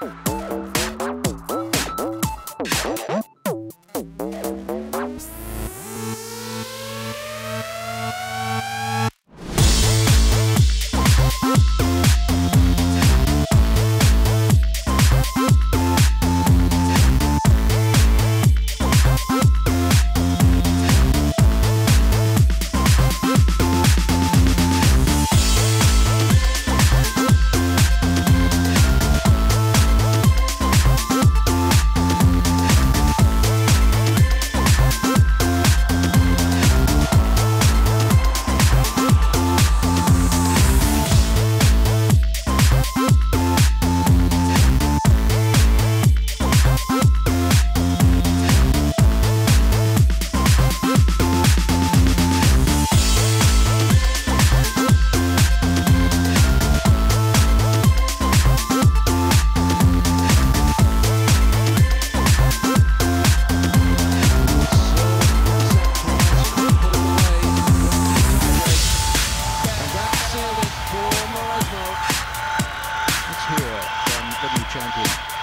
New champion.